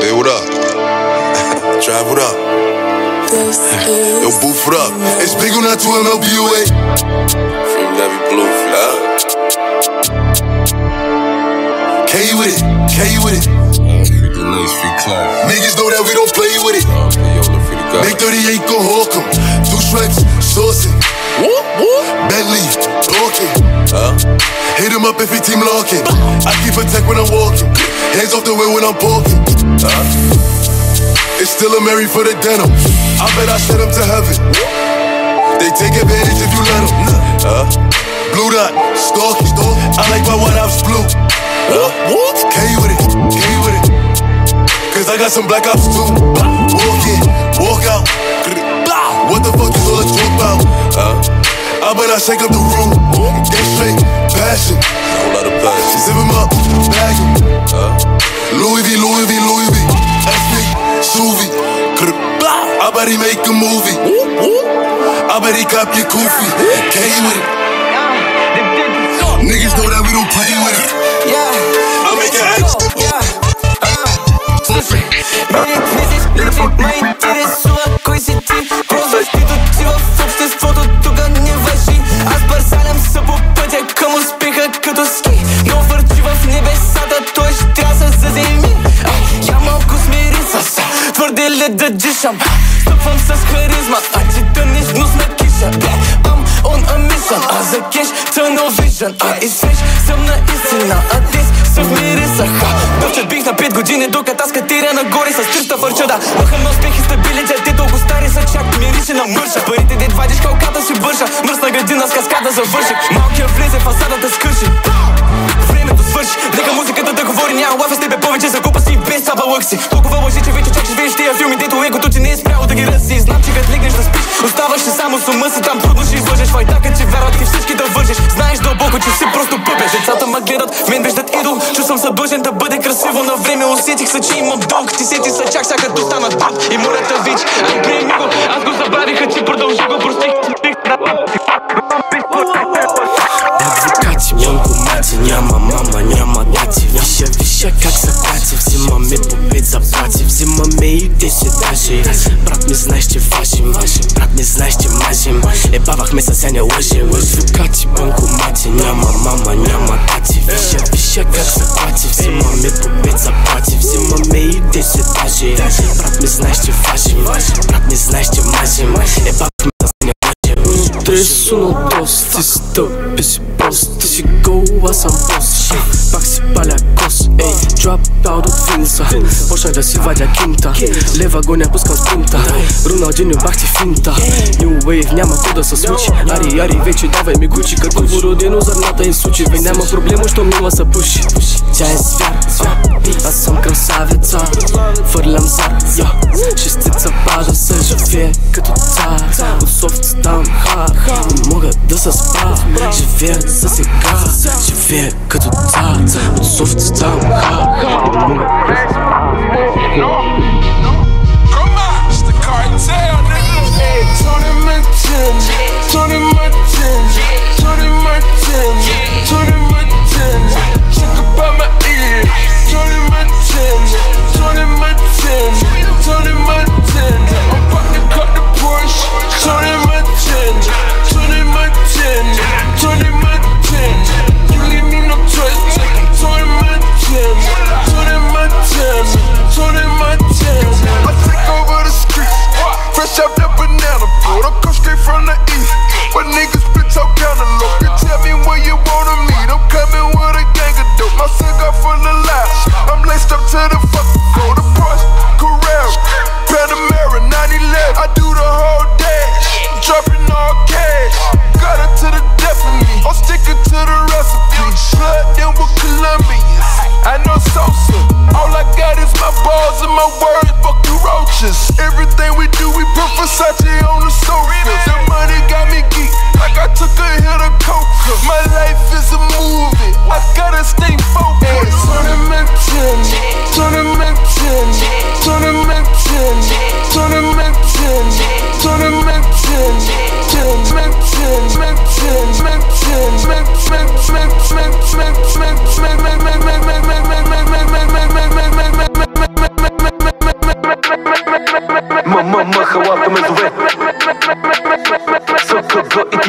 Build up. Travel up. Yo, boof it up. It's big on that 12 LBUA. From Navy Blue, yeah. K you with it. K you with it. Niggas know that we don't play with it. Make 38 go hawk em. Two stripes, saucin'. Bentley talking. Huh? Hit him up if he team locking. I keep a tech when I'm walking. Hands off the way when I'm parking. It's still a Mary for the denim. I bet I send him to heaven. They take advantage if you let them. Huh? Blue dot, stalking. I like my white ops blue. K with it, K with it. Cause I got some black ops too. Walk in, walk out. What the fuck is all the talk about? Huh? I bet I shake up the room. Get straight, passion. Whole lot of passion. Zip him up, bag him. Huh? Louis V, Louis V, Louis V. SP, Suvi. I bet he make a movie. I bet he cop your koofy. K with it. Niggas know that we don't play with it. I make it extra. Мене книжиш, личи, ме интересува кой да дишам. Стъпвам с харизма, а ти тъниш, но сме киша on a mission, а за кеш tunnel vision. А и свеж съм наистина, а днес се вмирисаха Дъвчат бих на 5 години, докато аз катиря нагоре с 300 върча Да, махам на успех и стабилитет, те толкова стари са чак мирише на мърша. Парите дед вадиш калката си бърша, мръсна градина с каскада завърших Малкия влезе, фасадата скърши Времето свърши, нека музиката да говори Няма лафа с тебе повече за купа си без саба лъкси Толкова лъжи, че вече чак живееш тия филми Дето егото ти не е спряло да ги разси Знам, че като легнеш да спиш Оставаш се само с ума си Там трудно ще излъжеш. Файтака, че вярват ти всички да вържеш. Знаеш дълбоко, че си просто пъпеш Децата ме гледат, в мен виждат идол. Чувствам се длъжен да бъде красиво на време. Усетих се, че имам дълг. Ти сети се чак сега като станат брат И морята вич, ай приеми го Аз го забравих, а ти продължи го Простих, банкомати, няма мама, няма тати Виша, виша как са тати. Взимаме по пет заплати. Взимаме и 10 даже. Брат ми знаеш, че фашим Брат ми знаеш, че мажем. Ебавахме се, сега не лъжем Адвокати, банкомати, няма мама, няма тати Виша, виша как са тати. Взимаме по пет заплати. Взимаме и 10 даже. Брат ми знаеш, че фашим Брат ми знаеш, че мажем. Ебавахме се, sur nos tosses Si stop et si pense, si go à sa bosse J'sais pas la ей Drop out от Винса Почнах да си вадя кинта Лева гоня, пускам спринта Роналдиньо бах ти финта New Wave няма какво да се случи. Ари, ари, вече давай ми гучи Като породено зърната и сучи? Бе няма проблема, що мила се пуши. Тя е звяр, аз съм красавица. Фърлям зар, Шестица пада се живее като цар. От софт ставам хар Не мога да се спра. Живея за сега. Живея като цар. От софт ставам Come on, it's the cartel, nigga. Hey, Tony Montana, Tony Montana.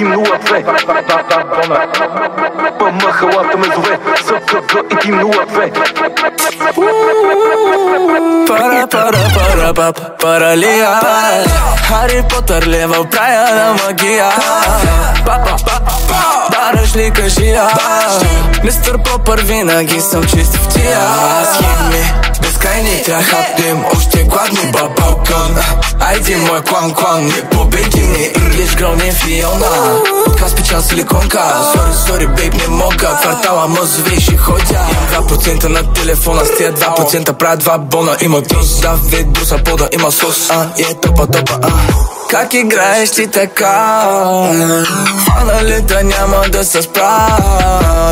Тим 02 Помахалата ме зове СКГ и Тим 02 Пара, пара, пара, пап, паралия Хари Потър лева прая на магия Папа, папа, бараш ли кажи я Мистер Попър винаги съм чист в тия Схеми, безкрайни тях дим Още гладни бабалкан Айди мой клан клан Не победи ни Инглиш гръл не Фиона Подкаст печал силиконка. Сори, сори, бейб не мога. Квартала мъзове и ще ходя. Имам 2% на телефона С тия 2% правя два бона. Има трус, Давид, бруса пода Има сос, а, е топа, топа, а. Как играеш ти така? Хванали да няма да се справя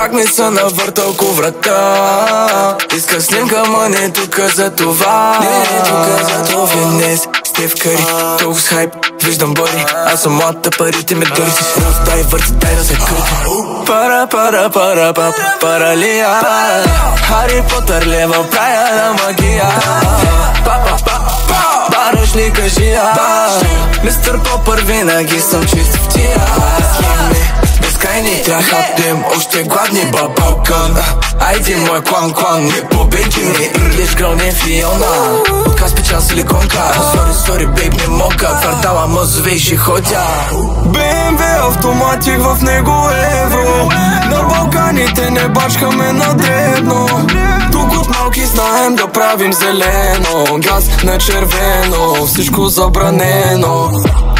пак ми са навърта около врата? Иска снимка, ма не тук за това. Не тук за това. Финес, Стив Кари, толкова с хайп Виждам бори, аз съм младата, парите ме дори си Раздай, върти, дай да се крути. Пара, пара, пара, пап, паралия. Хари Потър лева прая на магия. Папа, папа, бараш ли кажи я Мистер Попър винаги съм чист в тия Безкрайни тях дим Още гладни бабалкан Айди мой клан клан Не победи ми Инглиш гръл не Фиона Подкаст печал силиконка Сори, сори, бейб не мога Квартала мъзове и ще ходя БМВ автоматик в него евро На Балканите не бачкаме на дребно Тук от малки знаем да правим зелено Газ на червено, всичко забранено.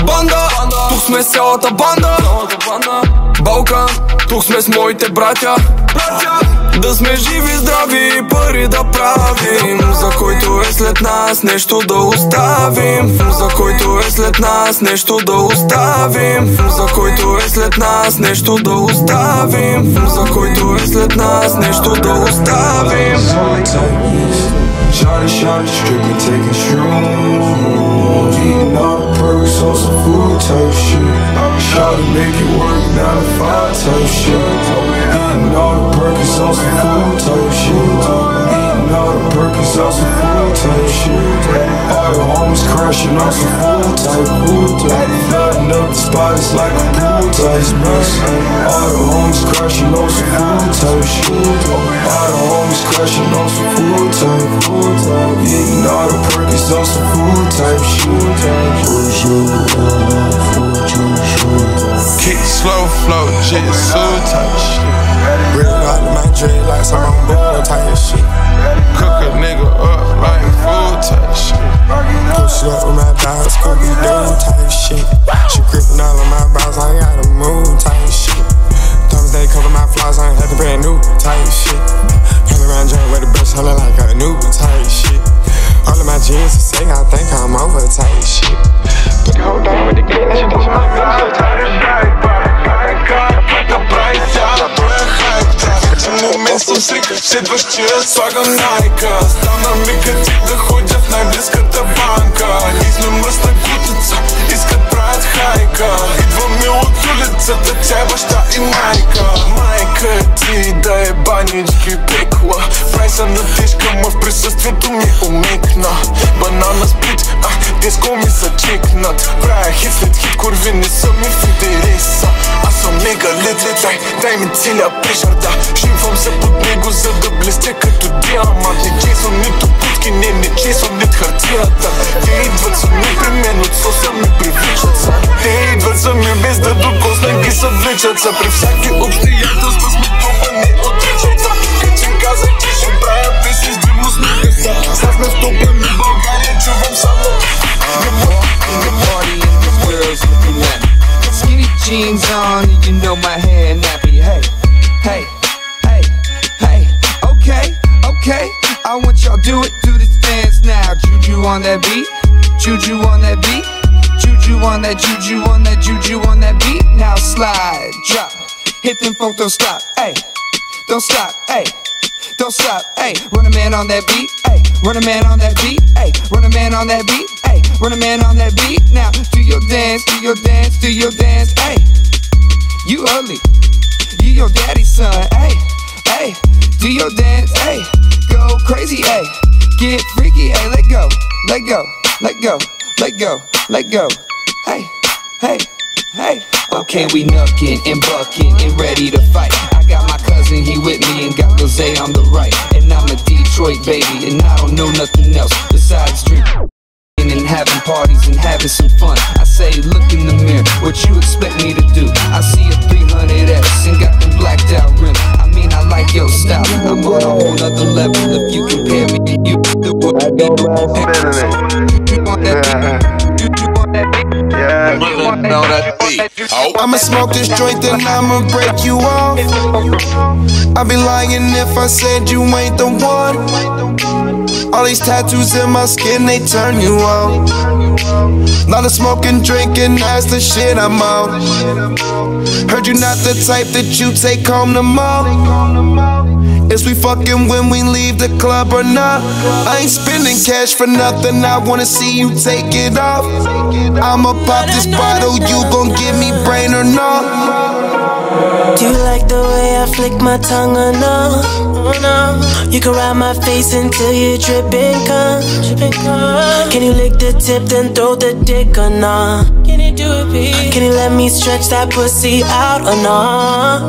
Банда, тук сме цялата банда. Балкан, тук сме с моите братя да сме живи, здрави и пари да правим. За който е след нас нещо да оставим. За който е след нас нещо да оставим. За който е след нас нещо да оставим. За който е след нас нещо да оставим. Shawty, shawty, stripping, taking shrooms Eating all the perks on some food type shit. Shawty, make it work, down to five type shit Eating all the on some food type shit Eating all the on some food type shit All homies crashing on some food type food up the like a type All homies crashing on some food type shit All homies crashing on some food type food Eating all the on some food type shit Kick slow flow, shit. Of my dread like some on board type shit Cook a nigga up like food type shit. Push up with my dogs, cookie dough type shit. She gripping all of my balls, I gotta move type shit. Thomas they cover my flaws, I ain't had the brand new type shit. Hang around joint with the bitch, hollering like a new type shit. All of my jeans are say I think I'm over type shit. Put the whole down with the game, that's your Место срика, следващия слагам найка. Стана ми като да ходя в най-близката банка. Ние сме мръсна кутица, искат правят хайка. Идваме от улицата, тя е баща и майка. Майка ти да е банички пекла. Прайса на тежка, ма в присъствието ми умикна. Банана сплит, а диско ми са чикнат Правя хит след хит, курви не са ми в Аз съм мега лет, дай, дай ми целия пришър, да Шимфам се под него, за да блестя като диамант. Не чесвам нито путки, не, чесвам нит хартията. Те идват сами при мен, от соса ми привличат са. Те идват сами без да докосна ги съвличат са. При всяки обстоятелства сме пропани от речеца Качин каза, че ще правя песни с смеха on that, juju on that, juju on that beat. Now slide, drop, hit them folk, don't stop. Hey, don't stop. Hey. Don't stop, ayy. Run a man on that beat, ayy. Run a man on that beat, ayy. Run a man on that beat, ayy. Run a man on that beat. Now do your dance, do your dance, do your dance, ayy. You ugly, you your daddy's son, ayy, ayy. Do your dance, ayy. Go crazy, ayy. Get freaky, ayy. Let go, let go, let go, let go, let go. Hey, hey, Hey, okay, we knuckin' and buckin' and ready to fight. I got my cousin, he with me, and got Jose on the right. And I'm a Detroit baby, and I don't know nothing else besides drinking and having parties and having some fun. I say, look in the mirror, what you expect me to do? I see a 300S and got the blacked out rim. I mean, I like your style. I'm on a whole nother level. If you compare me and you, the one you want that you, you want that I'ma smoke this joint, then I'ma break you off. I'd be lying if I said you ain't the one. All these tattoos in my skin, they turn you on. Lot of smoking, drinking, that's the shit I'm on. Heard you not the type that you take home to mom. Is we fucking when we leave the club or not? I ain't spending cash for nothing, I wanna see you take it off. I'ma pop this bottle, you gon' give me brain or not? Do you like the way I flick my tongue or no? You can ride my face until you dripping cum. Can you lick the tip then throw the dick or no? Can you do it, please? Can you let me stretch that pussy out or no?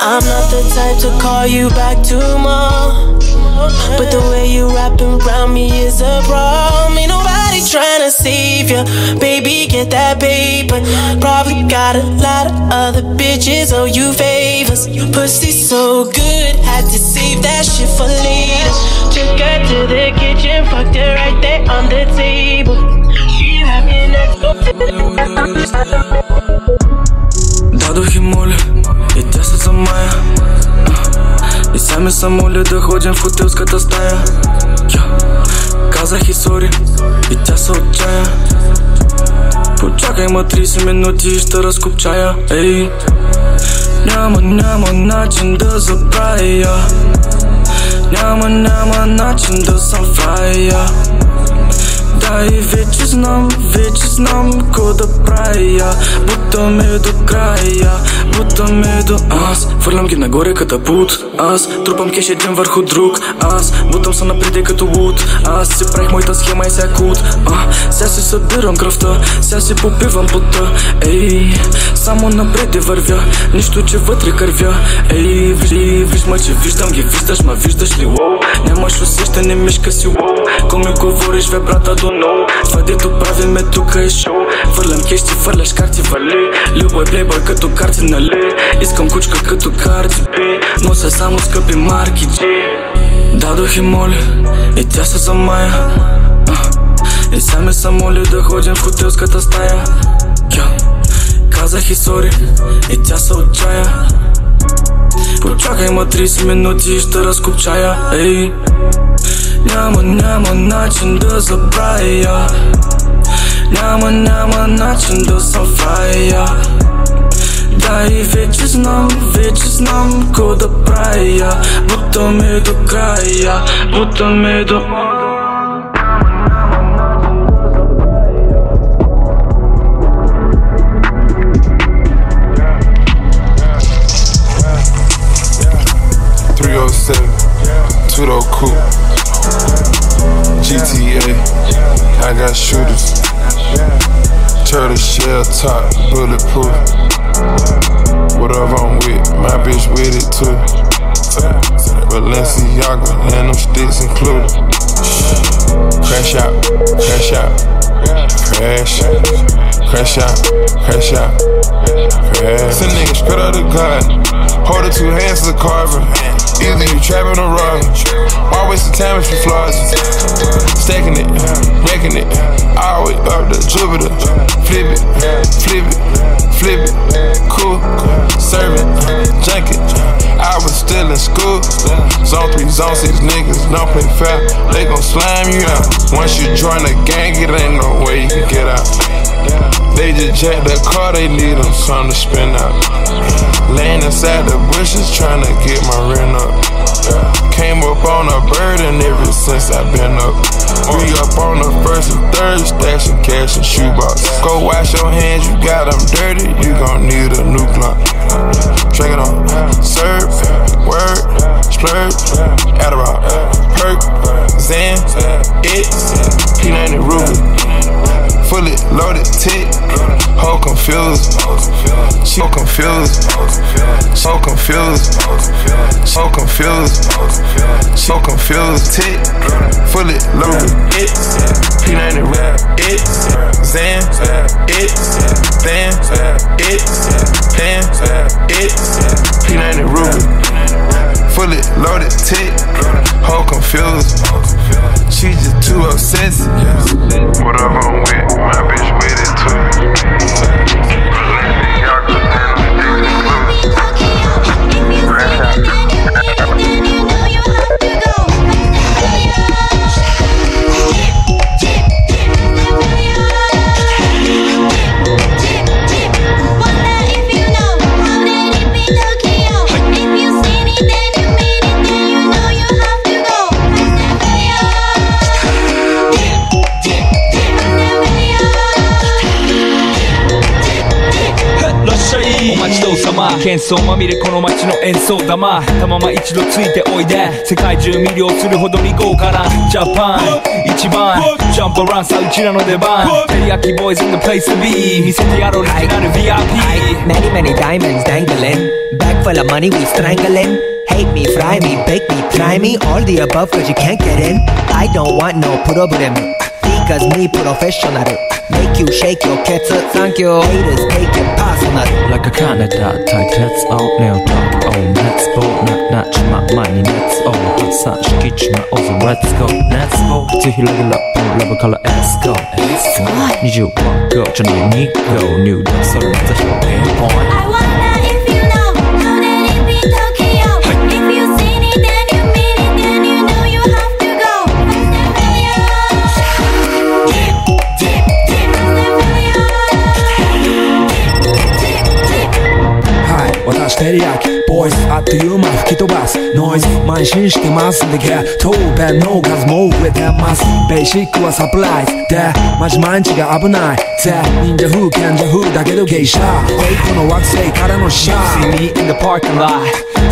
I'm not the type to call you back tomorrow. But the way you wrapping around me is a problem. Ain't nobody trying to save you. Baby, get that paper. Probably got a lot of other bitches owe you favors. Pussy so good, had to save that shit for later. Took her to the kitchen, fucked her right there on the table. She had me next Дадох и моля, и тя се замая И сами са моля да ходим в хотелската стая. Казах и сори, и тя се отчая. Почакай ма 30 минути и ще разкопчая. Ей. Няма, няма начин да забравя. Няма, няма начин да съм Да и вече знам, вече знам ко да правя. Бутаме до края, бутаме до аз. Фърлям ги нагоре катапут Аз. Трупам кеш един върху друг Аз бутам се напреди като луд. Аз си правих моята схема и сега кут а, Сега си събирам кръвта, сега си попивам пота. Ей, само напред вървя. Нищо, че вътре кървя. Ей, виж, виж ма, че виждам ги. Виждаш ма, виждаш ли, уоу Нямаш усещане, мишка си, уоу Ко ми говориш, бе, брата, до ноу? Това дето правиме тука е шоу. Фърлям кеш, ти фърляш карти, вали. Любой плейбой като карти, нали? Искам кучка като карти, би Нося само скъпи марки, джи. Дадох и моля, и тя се замая. И сами са моли да ходим в хотелската стая. Казах и сори, и тя се отчая. Почакай ма 30 минути и ще разкопчая. Ей Няма, няма начин да забравя. Няма, няма начин да съм фрая Да и вече знам, вече знам ко да правя Бутаме до края, бутаме до... Three oh seven, two door coupe, GTA. I got shooters, turtle shell top, bulletproof. Whatever I'm with, my bitch with it too. Balenciaga and them sticks included. Crash out, crash out, crash, crash out, crash out, crash. Send niggas straight out of God. Hold it two hands to the carver. Either you trapping or robbing. Why waste the time if you flaws? Stacking it, making it, way up to Jupiter. Flip it, flip it, flip it, cool, it, it. I was still in school. Zone 3, zone 6 niggas don't play fair. They gon' slime you out. Once you join the gang, it ain't no way you can get out. They just jacked the car, they need them something to spin out. Laying inside the bushes trying to get my rent up. Came up on a bird and ever since I've been up. We up on the first and third, stashing cash and shoebox. Go wash your hands, you got them dirty, you gon' need a new Glock. Drink it on, serve, word, splurge, Adderall, perk, Zan, it, P90 Ruger. Fully loaded tick, whole confused. So confused. So confused. So confused. So confused. Tick. Fully loaded. It. P90 rap. It. Zan. It. Van. It. Pan. It. P90 Ruby. Fully loaded. Tick. Whole confused. She just too obsessed. Whatever 喧騒まみれこの街の演奏玉たまま一度ついておいで世界中魅了するほどに豪華なジャパン一番ジャンプアランさうちらの出番テリヤキボーイズ in the place to be 見せてやろうリジナル VIP Many, many diamonds dangling. Bag full of money, we strangling. Hate me, fry me, bake me, try me. All the above, cause you can't get in. I don't want no problem. Cause me professional. Make you shake your cats, thank you. Haters take it personal. Like a Canada tight that's out now Talk on, let's go Not not my money, let's go oh, Hot such kitchen, also let's go Let's go oh, To he level up, oh, level color, let's go Let's go 21 go, 22 go. New dog, so let's go I want すんでゲット弁の数も増えてますベーシックはサプライズでマジ毎日が危ないぜ忍者風賢者風だけど芸者エイコの惑星からのシャ See me in the parking lot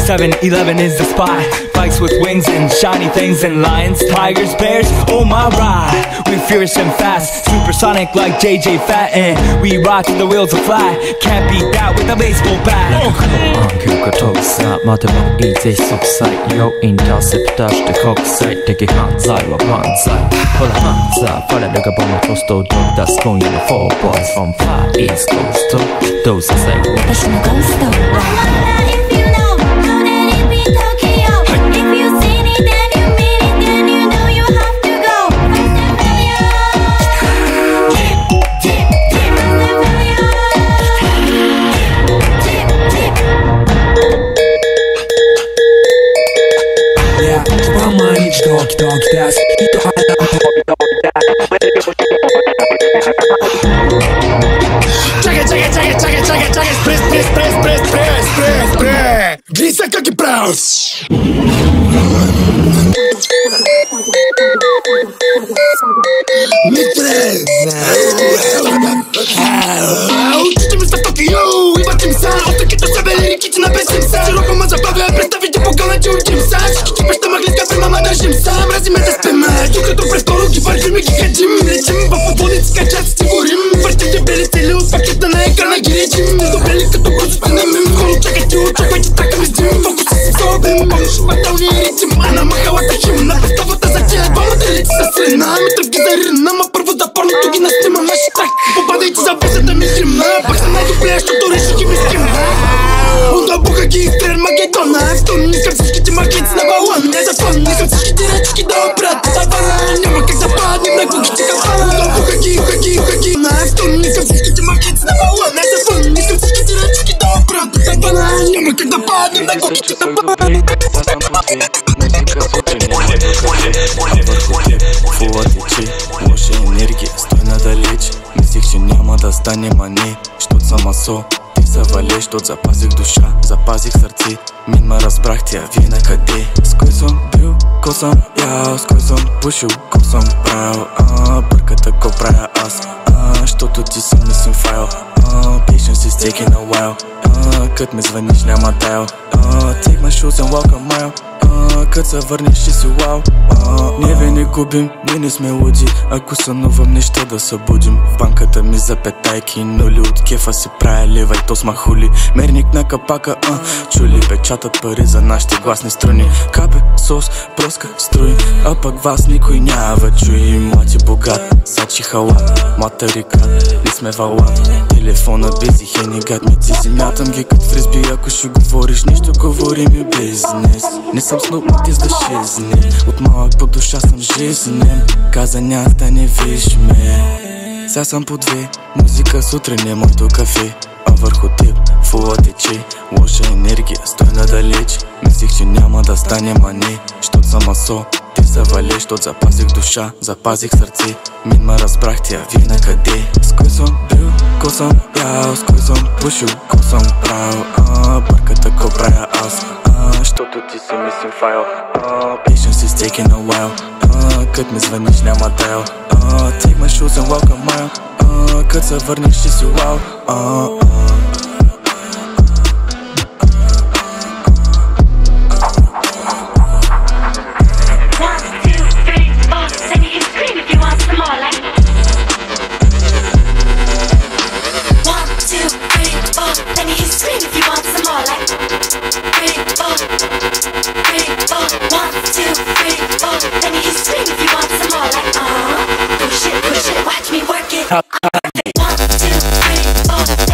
7-Eleven is the spot bikes with wings and shiny things and lions, tigers, bears. Oh my ride, we're fierce and fast, supersonic like JJ Fat, and we rock the wheels of fly. Can't beat that with a baseball bat. Oh. Yo, 그가 독사 마대방 이제 속사이 요인터셉터시 곡사이 되게 한사이와 반사이 콜라 한사 파란르가 방어 토스토 독다 스폰이 four boys from far east coast. Those say what a ghost Jack Browns! Me presa! Uczycie mnie z Tokio i baczym sa! Otokie to sobie liczyć na bezsensa! Szeroko ma zabawę, a przedstawić do pokonać uczym sa! Szkici bez tamach liska, firma ma naszym sam! Razem ja zaspyma! Tylko to przez poruki, walczymy, gigadzimy, lecimy! Помощ баталния ритим А на махалата хим, на поставата за тия двамата лици са срена Ми тръпки за рина, ма първо за порното ги настима Наши так, попадайте за бузата ми стрима Пак съм най-добре, защото реших и ми стрима Онда буха ги изтрер Магедона няма да стане мане Щот съм масо, ти се валеш Щот запазих душа, запазих сърце Мен ма разбрахте, а вие на къде С кой съм бил, ко съм ял С кой съм пушил, ко съм правил а, Бърката, ко правя аз. А, Щото ти съм мислим файл. А, Patience is taking a while uh, Cât mi zvănici ne-am atăiau uh, Take my shoes and walk a mile uh, Cât să върнеш ще си вау Ние ви не губим, ние не сме луди. Ако сънувам неща да събудим. В банката ми за петайки и нули От кефа си правя лева и то с махули Мерник на капака, а Чули печатат пари за нашите гласни струни. Капе, сос, пръска, струи А пък вас никой няма. Чуи Млад и богат, сачи халат Матери град, не сме валат Телефона бизи, хени гад ми цизи Мятам ги като фризби, ако ще говориш Нищо говори ми бизнес. Не съм снуп, но ти да шизни От малък по душа съм жизнен. Каза няма да не виж ме Сега съм по две. Музика сутрин е моето кафе. А върху теб фула тече. Лоша енергия, стой надалеч. Мислих, че няма да стане мане. Щот съм асо, ти се валеш Щот запазих душа, запазих сърце. Мин ма разбрах тя, вие на къде. С кой съм бил, ко съм ял С кой съм пушил, ко съм правил а, Бърката ко правя аз Щото ти си мислим файл. А, Patience is taking a while а, Кът ми звъниш няма дайл Take my shoes and walk a mile Кът се върнеш ще си вау а, uh-huh. it, Watch me work it. One, two, three, four.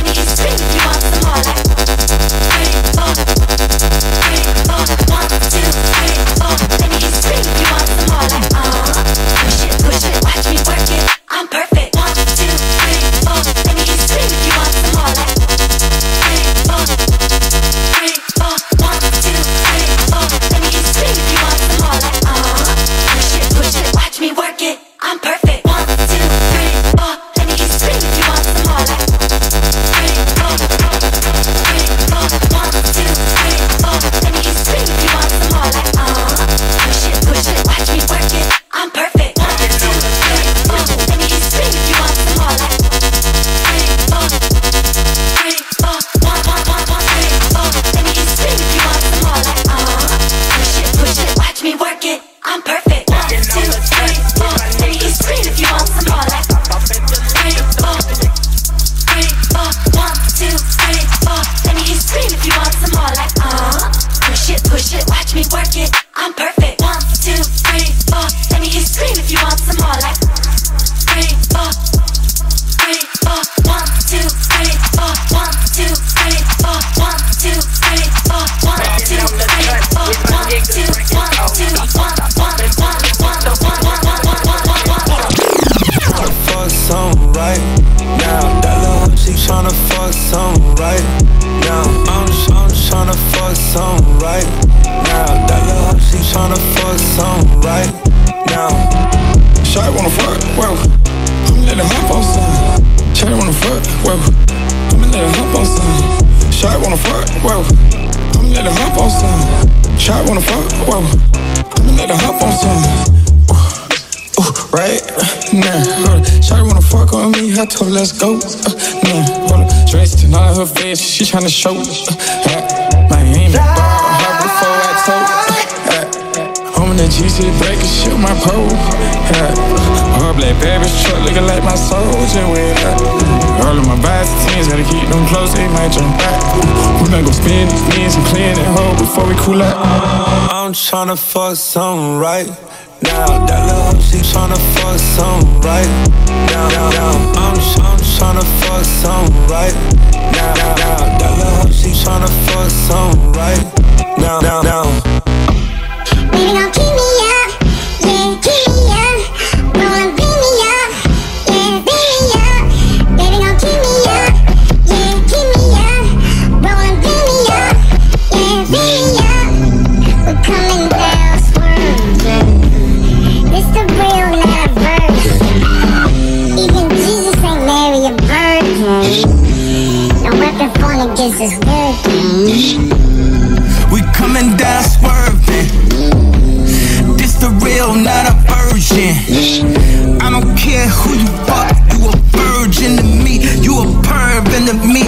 I told her let's go. Uh, nah, hold up. Dressed in all her face, she tryna show. Uh, uh, Miami, ball her before I told. Uh, uh, I'm in the GC breaking shit, my pole. Yeah. All black baby's truck looking like my soldier with that. All of my vice teams gotta keep them close, they might jump back. We might go spin these knees and clean that hole before we cool out. I'm tryna fuck something right now. That little hoe, she tryna fuck something right now. now. I'm I'm tryna fuck something right now. now. That little hoe, she tryna fuck something right now. now. now. Baby, gon' keep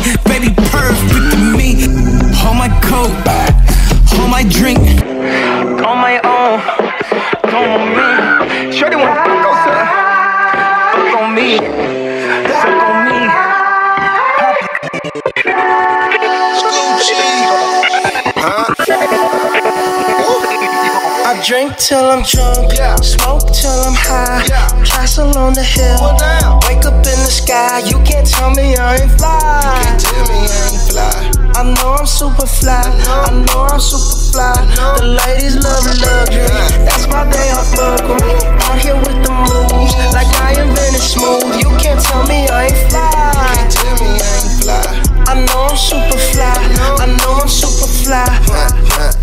me, till I'm drunk, smoke till I'm high, castle on the hill, wake up in the sky. You can't tell me I ain't fly. You can't tell me I ain't fly. I know I'm super fly. I know I'm super fly. The ladies love luxury. That's why they all fuck with me. I'm here with the moves, like I invented smooth. You can't tell me I ain't fly. You can't tell me I ain't fly. I know I'm super fly. I know I'm super fly.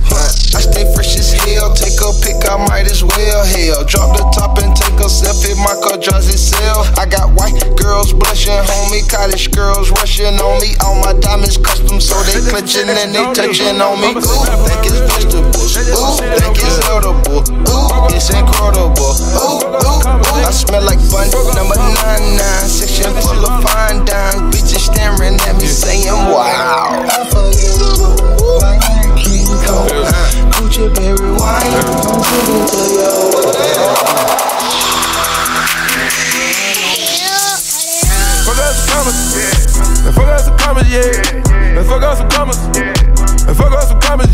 I stay fresh as hell, take a pic, I might as well. Hell, drop the top and take a selfie, my car drives itself. I got white girls blushing, homie, college girls rushing on me. All my diamonds custom, so they clutching and they touching on me. Ooh, think it's vegetables. Ooh, think it's edible. Ooh, it's incredible. Ooh, ooh, ooh. I smell like bun number 99, section full of fine dimes. Bitches staring at me saying, wow. Gucci berry wine, I'm giving to you. Fuck up some commas, yeah. And fuck up some commas, yeah. And fuck up some commas, yeah. And fuck up some commas,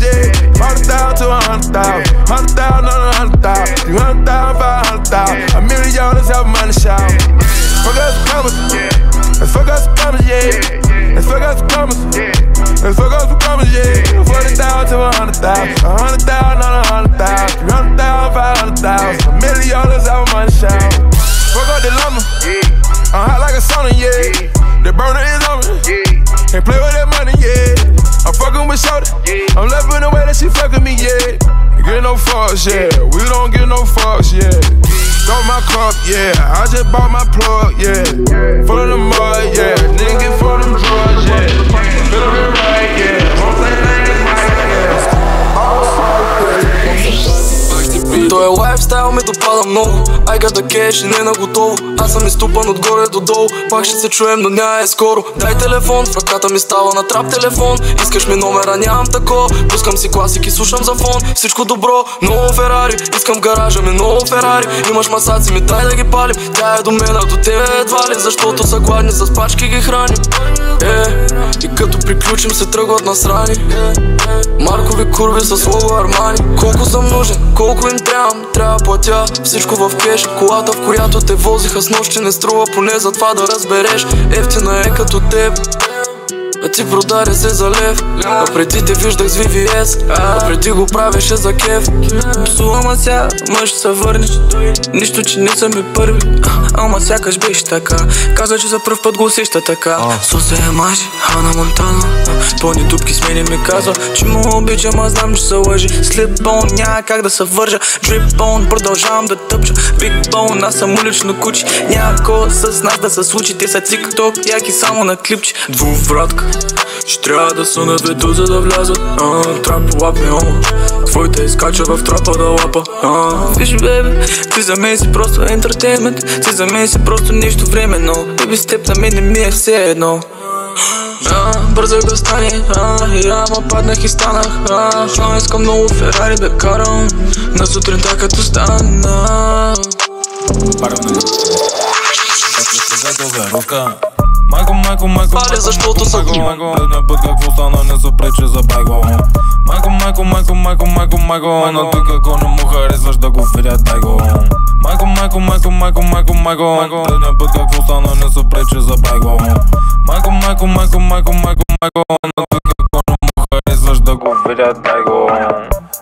fucks, yeah. We don't get no fucks, yeah. Got my cup, yeah. I just bought my plug, yeah. Full of the mud, yeah. Ми допада много. Айгата кеш и не на готово. Аз съм изтупан отгоре до долу. Пак ще се чуем, но няма е скоро. Дай телефон, в ръката ми става на трап телефон. Искаш ми номера, нямам тако Пускам си класики, слушам за фон Всичко добро, много Ферари. Искам гаража ми, много Ферари. Имаш масаци ми, дай да ги палим. Тя е до мен, а до тебе едва ли. Защото са гладни, с пачки ги храним Е, и като приключим се тръгват на срани. Маркови курви с лого Армани. Колко съм нужен, колко им трябвам Трябва платя. Всичко в кеш Колата в която те возиха с нощи не струва Поне за това да разбереш. Ефтина е като теб а ти продаде се за лев. А преди те виждах с VVS А преди го правеше за кеф. Псувам сега, мъж се върнеш Нищо, че не съм и първи. Ама сякаш беше така. Каза, че за пръв път го усеща така. Сосе е мажи, Хана Монтана. Пълни дупки с мене ми казва Че му обичам, аз знам, че се лъжи. Слип бон, няма как да се вържа. Дрип бон, продължавам да тъпча. Биг бон, аз съм улично кучи Няма с нас да се случи Те са тик-ток, яки само на клипче. Двувратка ще трябва да са на виду, за да влязат а, Трап лапи, о Твоите изкача в трапа да лапа а. Виж, бебе, ти за мен си просто ентертеймент. Ти за мен си просто нещо временно. И без теб на мен не ми е все едно. А, бързах да стане, а, и ама паднах и станах а, но искам много Ферари да карам На сутринта като стана Майко, майко, майко, Пали, защото са майко, майко, Предния път какво стана, не се пречи за байго Майко, майко, майко, майко, майко, майко Но ти какво не му харесваш да го видя, дай го Майко, майко, майко, майко, майко, майко Предния път какво стана, не се пречи за байго Майко, майко, майко, майко, майко, майко Но ти какво не му харесваш да го видя, дай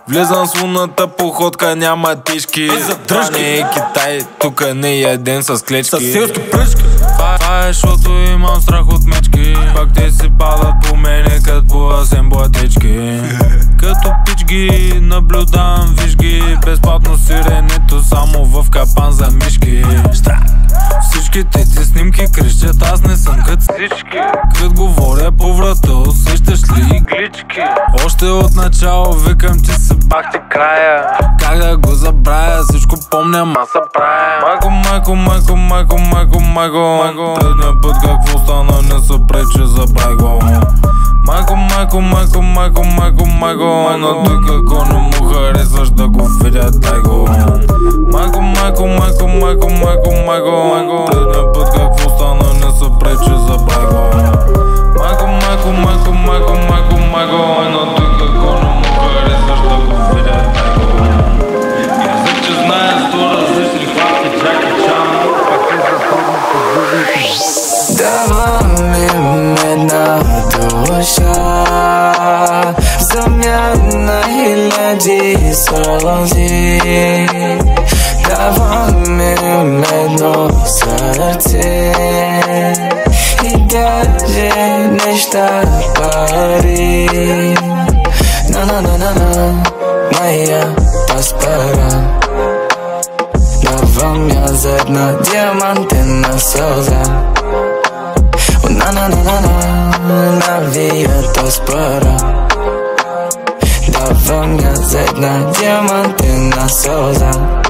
го Влезам с луната походка, няма тишки. Дръжки и Китай, тук не ядем с клечки. С силски пръчки Това е, защото имам страх от мечки. Пак те си падат по мене, като по асен блатечки Като пич ги наблюдавам, виж ги. Безплатно сиренето, само в капан за мишки Всичките ти снимки крещят, аз не съм кът всички. Кът говоря по врата, усещаш ли? Глички. Още от начало викам, че се бахте края. Как да го забравя, всичко помня, ма се правя. Майко, майко, майко, майко, майко, майко Предния път какво стана, не се пречи, забрай го Маго, маго, маго, маго, маго, маго. Но той како не му харесваш да го видя, дай го. Маго, маго, маго, маго, маго, маго, маго Предния път какво стана, не се пречи, забай го Маго, маго, маго, маго, маго, маго. Но той dit, ça dit D'avant mais maintenant ça t'est Idéal, neige à Paris Na na na na na, моя паспора Давам я за дна диаманти на сълза На на на на на, навия то спора Ворона зетна, діаманти на сльозах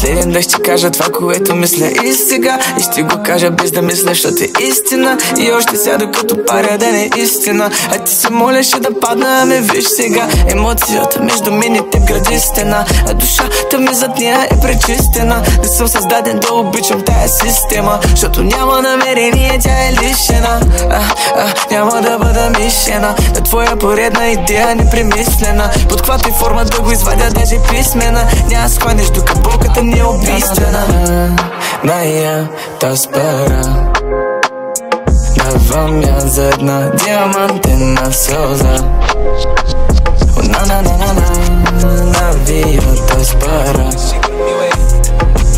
последен да ще кажа това, което мисля и сега. И ще го кажа без да мисля, защото е истина. И още сега докато паря да не е истина. А ти се молеше да падна, ами виж сега. Емоцията между мен и теб гради стена. А душата ми зад нея е пречистена. Не съм създаден да обичам тая система. Защото няма намерение, тя е лишена. А, а, Няма да бъда мишена. На твоя поредна идея непремислена. Под каквато и форма да го извадя, даже писмена. Няма схванеш докато болката mnie. Obiście Na je to spera Dawam ja zedna Diamanty na soza Na na na na na Na wio to spera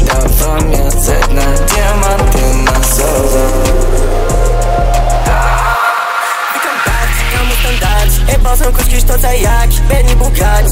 Dawam ja zedna Diamanty na soza Witam tak, komu standard. Eba są kuskisz to za jak Beni bukać.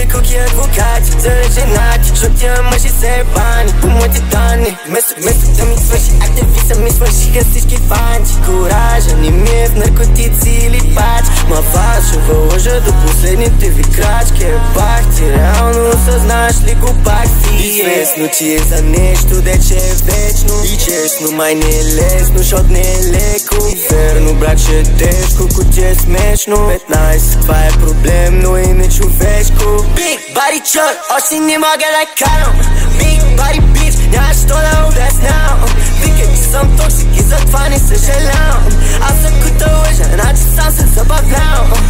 Викай куки адвокати Зареженати Защото тя мъжи се е бани. По моите данни Вместо, вместо да ми свърши активиста ми свършиха всички фанти. Коража ни ми е в наркотици или пач Ма фалшова лъжа до последните ви крачки Е бах ти реално осъзнаш ли го пак си? Известно, че е за нещо, дече е вечно И честно, май не е лесно, защото не е леко. Верно, брат, ще е тежко, ако ти е смешно. 15, това е проблемно и не човешко Big body chunk, all she need more get like Kylo Big body bitch, now I stole her home, that's now Вика, че съм токсик и затова не съжалявам Аз ако те лъжа, значи сам се now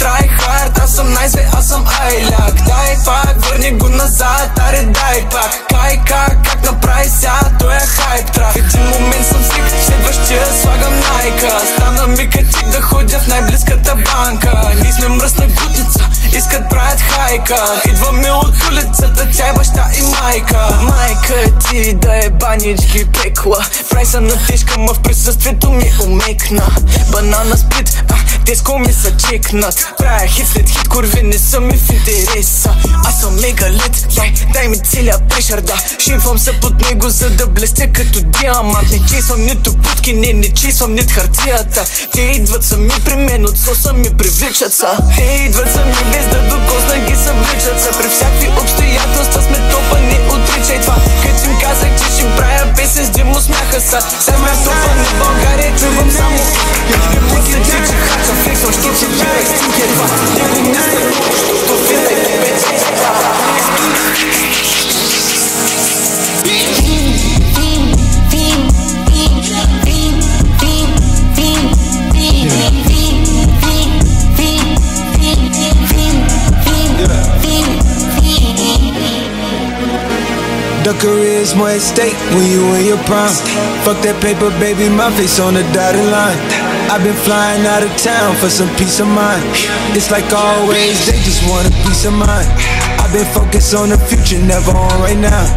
трай хард, аз съм най-све, аз съм айляк Дай пак, върни го назад, аре дай пак. Кай как, как направи сега, той е хайп трак Един момент съм свик, следващия слагам найка Стана ми катик да ходя в най-близката банка. Ние сме мръсна гутница, искат правят хайка. Идваме от улицата, тя е баща и майка. Майка ти да е банички пекла. Прайса на тежка, ма в присъствието ми умекна. Банана сплит, а, диско ми са чекнат Правя хит след хит, курви не са ми в интереса. Аз съм мегалит, дай, дай ми целия прешър, да Шимфам се под него, за да блестя като диамант. Не чесвам нито путки, не, не чесвам нито хартията. Те идват сами при мен, от соса ми привличат са. Те идват сами без да докосна ги съвличат са При всякакви обстоятелства сме топа, не отричай това Като им казах, че ще правя песен с димо смяха са Сега сме топа, не България, чувам само career's more at stake when you in your prime. Fuck that paper, baby, my face on the dotted line. I've been flying out of town for some peace of mind. It's like always, they just want a peace of mind. I've been focused on the future, never on right now.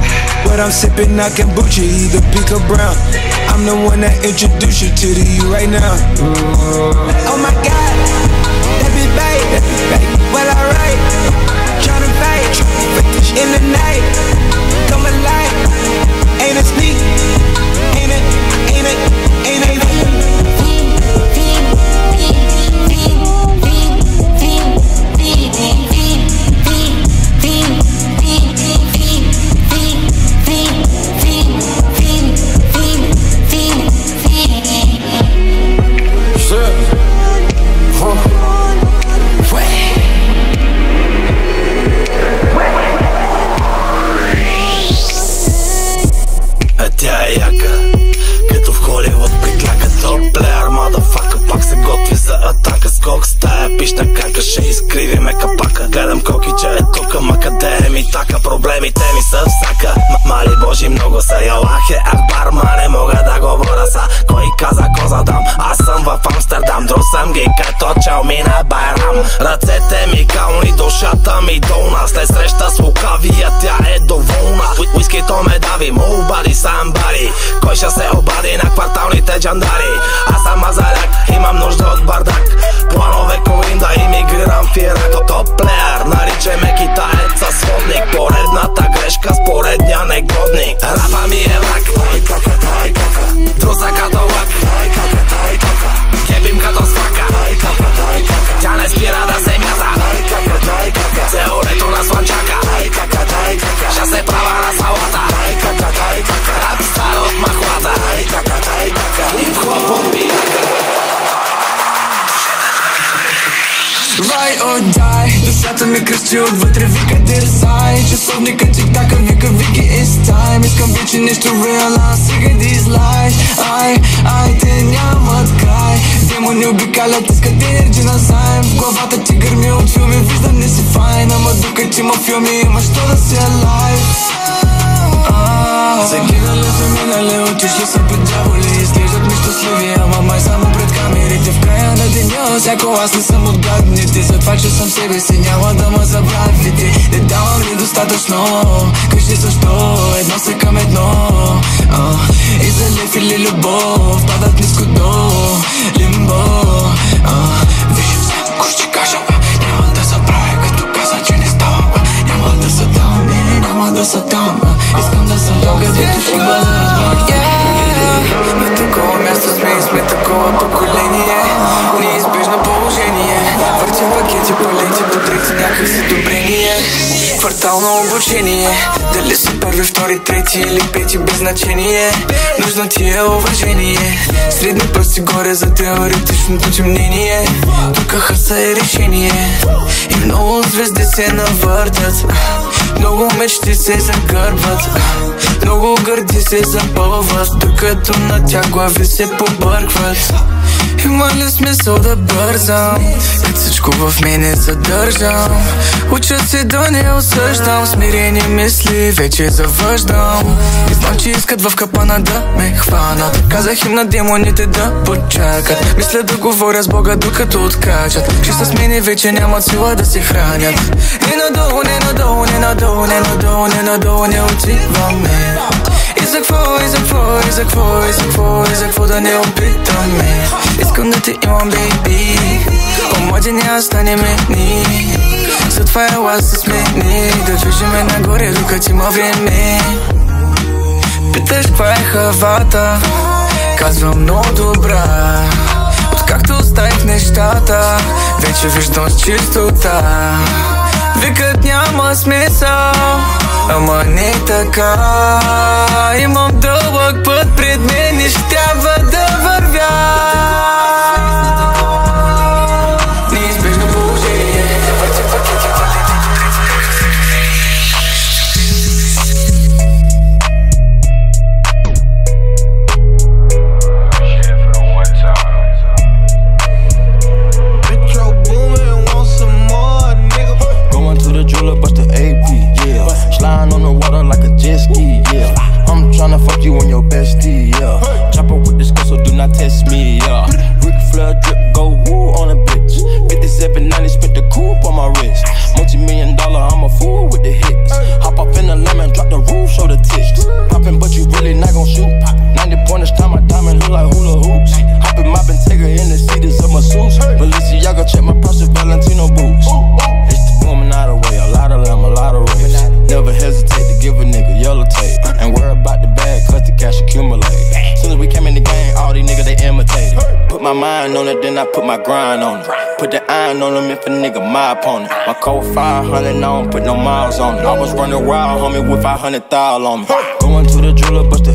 What I'm sipping, I kombucha, either pink or brown. I'm the one that introduced you to the you right now. Oh my God, that be babe. Well, alright, tryna fight in the night. Come alive, ain't it sneak? Ain't it? Ain't it? Ain't it? Пак се готви за атака Скок стая пишна кака Ще изкривиме капака Гледам кокича е тука Ма къде е ми така? Проблемите ми са всяка Мали божи много са Ялахе Акбар Ма не мога да говоря са. Кой каза коза дам? Аз съм в Амстердам Друг съм ги като чал ми на Байрам. Ръцете ми кални Душата ми долна. След среща с лукавия Тя е доволна Уи- Уискито ме дави Молбади самбади Кой ще се обади на кварталните джандари Аз съм мазаляк Имам нужда от бардак Планове коин да иммигрирам в Ирак То- Топ плеер Наричай ме китаец със сводник Поредната грешка с поредния негодник Рапа ми е враг Друса като лак Кепим като свака Ziarciane spirada se miata Ceoretul la slanceaca Și-a se prava la salata Rapstar od mahuata Hip-hop-ul piraca махлата Хип хоп от пияка Ride or die. Душата ми кръщи отвътре вика дерзай Часовника тик-така вика вики it's time. Искам вече нещо real, а сега this life Ай, ай, те нямат край. Демони обикалят, искат енерджи на заем. В главата ти гърми от филми, виждам не си файн. Ама докато има филми, има що да си alive. Загинали са минали, отишли са при дяволи Изглеждат ми щастливи, ама май само пред камерите. В края на деня, всяко аз не съм от гадните. За това, че съм себе си, няма да ме забравите. Не давам ли достатъчно, кажи защо. Едно се към едно. А, И за лев или любов, падат ниско до лимбо. А, Виж, всяко ще кажа, няма да забравя Като каза, че не става, а, няма да се дам Не, няма да се дам, а, искам да съм там, където ще бъда разбран такова поколение Неизбежно положение. Въртим пакети, палети, до трети някак си добрение Квартално обучение. Дали си първи, втори, трети или пети без значение. Нужно ти е уважение. Средни пръсти горе за теоретичното ти мнение. Тук хаса е решение. И много звезди се навъртат Много мечти се загърбват. Много гърди се запълват. Докато на тях глави се побъркват има ли смисъл да бързам? Като всичко в мене задържам. Учат се да не осъждам. Смирени мисли вече завъждам. И знам, че искат в капана да ме хванат. Казах им на демоните да почакат. Мисля да говоря с Бога докато откачат. Че с мене вече нямат сила да се хранят. Не надолу, не надолу, не надолу, не надолу, не надолу, не отиваме. и какво, и за какво, и за какво, и за какво, и за какво да не опитаме Искам да те имам, бейби. Омлади няма станем едни Затова ела се смени Да движиме нагоре, докато има време. Питаш каква е хавата? Казвам много добра. Откакто оставих нещата Вече виждам с чистота. Викът няма смисъл Ама не така. Имам дълъг път пред мен и ще трябва да вървя then I put my grind on it. Put the iron on them if a nigga my opponent. My code 500, I don't put no miles on it. I was running wild, homie, with 500 thou on me. Going to the jeweler, bust the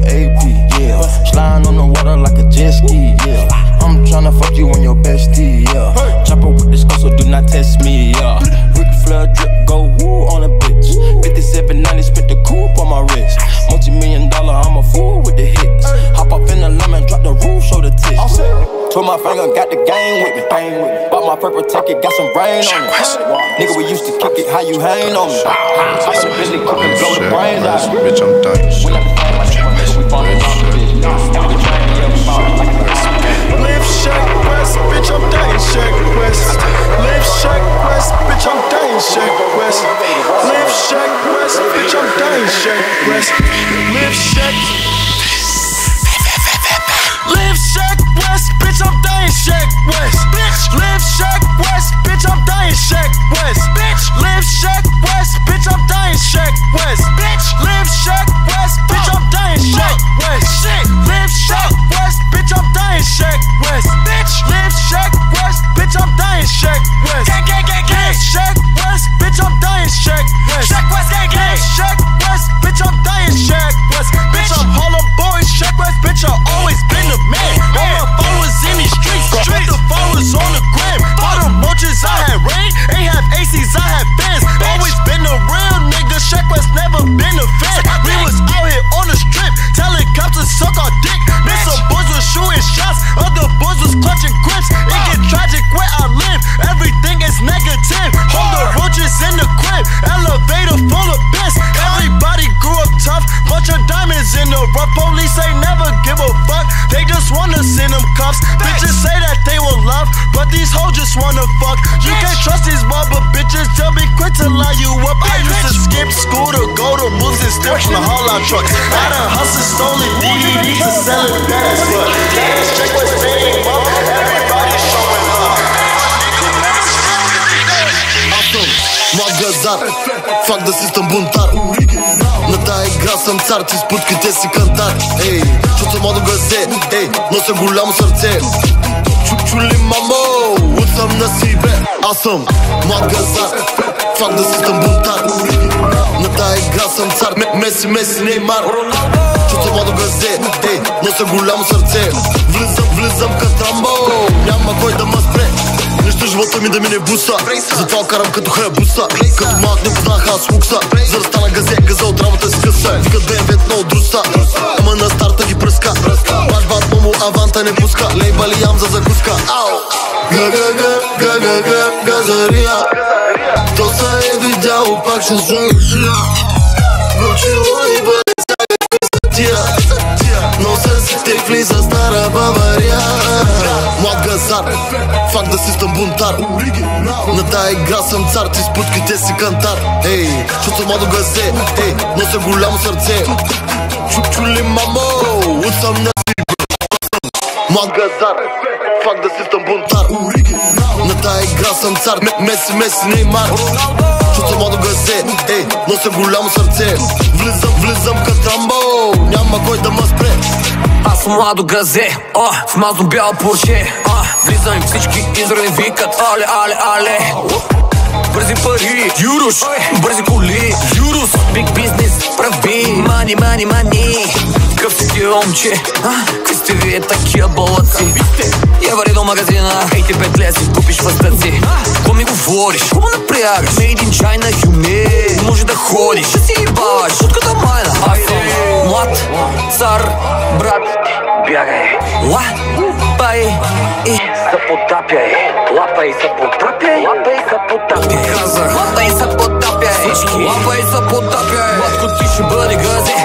brain on it. Nigga, we used to kick it, how you hang on me? I some Billy cook and blow the brains out. Bitch, I'm dying. We like the same, my nigga, nigga, we falling off the bitch. We train, yeah, we ballin' like a Live Shack West, bitch, I'm dying Shack West. Live Shack West, bitch, I'm dying Shack West. Live Shack West, bitch, I'm dying Shack West. Live Shack. Dying Shack West. Bitch, live Shack West, bitch, I'm dying Shack West. Bitch, live Shack West, bitch, I'm dying Shack West. Bitch, live Shack West, bitch, I'm dying Shack West. Shit, live Shack West, bitch, I'm dying Shack moves and steps from the haul out trucks. I done hustle stolen DVDs to sell it back. Check what's name up, everybody showing love. Млад газар, факт да си съм бунтар На тая игра съм цар, ти с путките си кантар Ей, чу съм младо газе, ей, нося голямо сърце Чу, чули мамо, от съм на си бе Аз съм млад газар, факт да си съм бунтар. На тая игра съм цар, Меси, Меси, Неймар. Чу съм младо газе, ей, нося голямо сърце. Влизам, влизам като Рамбо, няма кой да ме спре. Нищо живота ми да ми не буса. Затова карам като хлебуса Като малък не познах аз лукса За да стана газе, газа от работа си къса. Викат БМВ много друса. Ама на старта ги пръска. Баш бат му аванта не пуска. Лейба ли ям за закуска. Ау Га га га га га га газария. То се е видяло пак ще слушия Научило и бъде тия Нося си тефли за стара Бавария. Млад газар, факт да си съм бунтар На тая игра съм цар, ти с путките си кантар. Ей, чу съм младо газе, ей, нося голямо сърце. Чу, чули мамо, от си Млад газар, факт да си съм бунтар На тая игра съм цар, Меси, Меси, Неймар. Чу съм младо газе, ей, нося голямо сърце. Влизам, влизам като Рамбо, няма кой да ме спре. Аз съм младо газе, а, в мазно бял порше. А, Влизам и всички израни викат. Але, але, але Бързи пари, юруш, бързи коли, юрус Биг бизнес, прави, мани, мани, мани Къв си ти момче, какви сте вие такива балъци Я вари до магазина, ей ти пет леси, купиш фастъци Ко ми говориш, ко ме напрягаш? Made in China, юме, може да ходиш. Ще си баваш, откъде майна? Аз съм млад, цар, брат, бягай. Ла, пай и се потапяй Лапай се потапяй, лапай се потапяй Казах, лапай се потапяй Всички, лапай се потапяй Матко ти ще бъде газе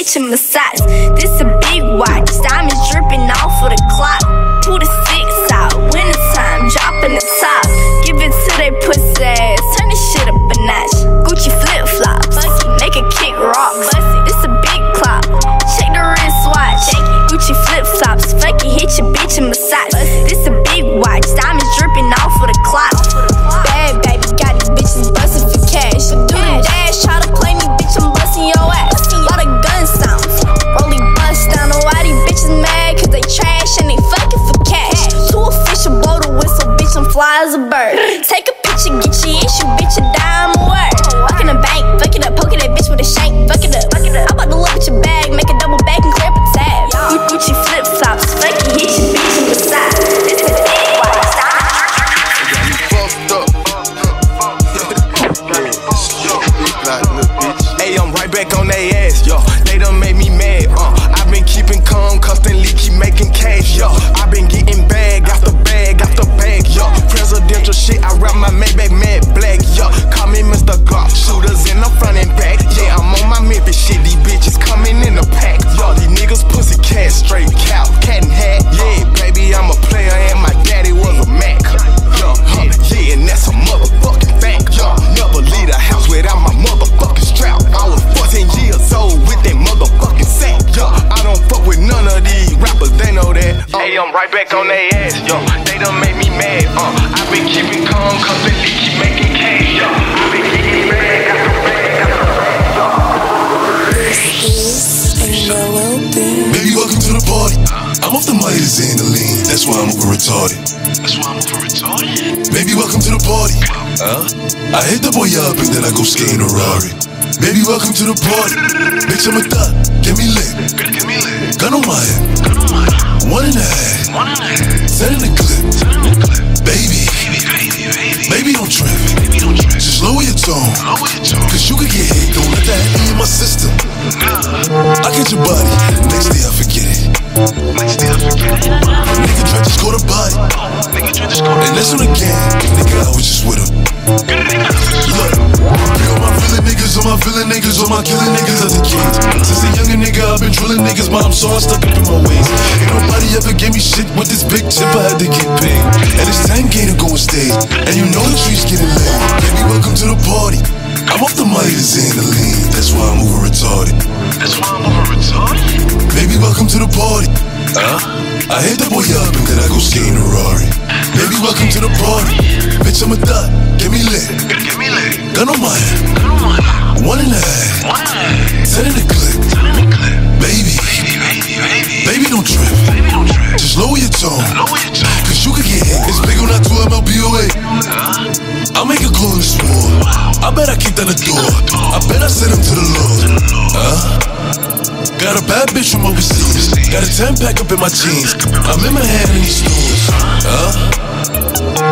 bitch a massage. This a big watch, diamonds dripping off of the clock. Pull the six out, winter time, dropping the top. Give it to they pussy ass, turn this shit up a notch. Baby, welcome to the party. Huh? I hit the boy up and then I go skating a Rari. Baby, welcome to the party. Bitch, I'm a thot. Get me lit. Get me lit. Gun on my head. One and a half. One and a half. Set in the clip. Baby. Baby, don't trip. Just lower your tone. Cause you could get hit. Don't let that in my system. I get your body. Next day I forget it. Nigga tried to score the body. To And the game. Nigga, I was just with him. Look, all my villain niggas, all my villain niggas, all my killing niggas as a kid. Since a younger nigga, I've been drilling niggas, but I'm so stuck up in my ways. Ain't nobody ever gave me shit with this big chip, I had to get paid. And it's 10K to go on stage, and you know the trees getting lit. Baby, welcome to the party. I'm off the and the lean, that's why I'm over retarded. That's why I'm over retarded? Baby, welcome to the party. Huh? I hit the boy up and then I go skating a Rari. Baby, welcome to the party. Bitch, I'm a thot. Get me lit. Get me lit. Gun on my head. One and a half. Set in the clip. Baby. Baby, baby, baby. Baby, don't trip. Baby, don't trip. Just lower your tone. Lower your tone. Cause you could get hit. It's big on that 2 MLBOA. I'll make a call in the. I bet I kicked down the door. I bet I sent him to the Lord. Huh? Got a bad bitch from overseas. Got a 10 pack up in my jeans. I'm in my hand in these stores. Huh?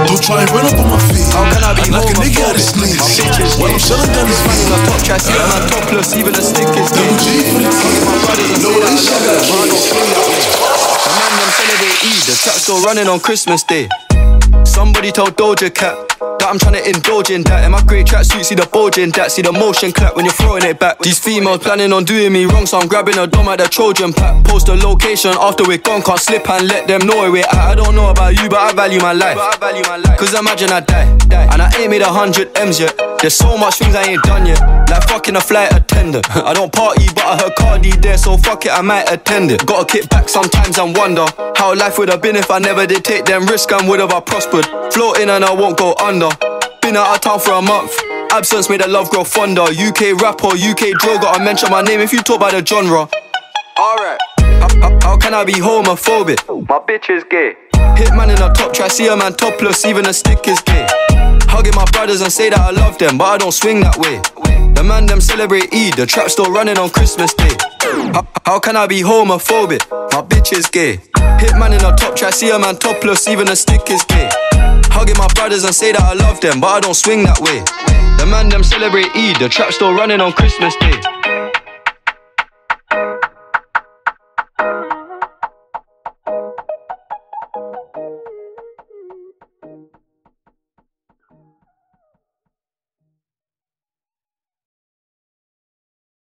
Don't try and run up on my feet. How can I be I knock a nigga out his sleeves. When I'm selling down his Man, I top chassis and I topless, even a stick is Double G for the team. My brothers and No say that I way, love them, but I don't swing that way. The man them celebrate Eid, the trap still running on Christmas Day. Somebody told Doja Cat I'm trying to indulge in that. In my grey tracksuit, see the bulging that. See the motion clap when you're throwing it back. These females planning on doing me wrong, so I'm grabbing a dome at the Trojan pack. Post the location after we're gone, can't slip and let them know where we're at. I don't know about you, but I value my life. Cause imagine I die, and I ain't made a hundred M's yet. There's so much things I ain't done yet. Like fucking a flight attendant. I don't party, but I heard Cardi there, so fuck it, I might attend it. Gotta kick back sometimes and wonder how life would have been if I never did take them risks and would have I prospered. Floating and I won't go under. Been out of town for a month. Absence made the love grow fonder. UK rapper, UK droga. I mention my name if you talk about the genre. Alright. How, how- how can I be homophobic? My bitch is gay. Hitman in a top try, see a man topless, even a stick is gay. Hugging my brothers and say that I love them, but I don't swing that way. The man them celebrate Eid, the trap still running on Christmas Day. How, how can I be homophobic? My bitch is gay. Hitman in a top try, see a man topless, even a stick is gay. Hugging my brothers and say that I love them, but I don't swing that way. The man them celebrate Eid, the trap still running on Christmas Day.